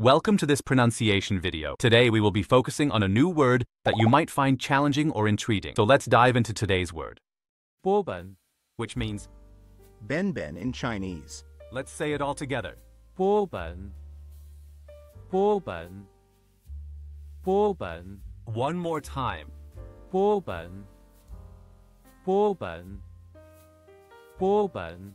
Welcome to this pronunciation video. Today we will be focusing on a new word that you might find challenging or intriguing. So let's dive into today's word. bō běn, which means benben in Chinese. Let's say it all together. bō běn. Boban. bō běn. One more time. bō běn. Boban. bō běn.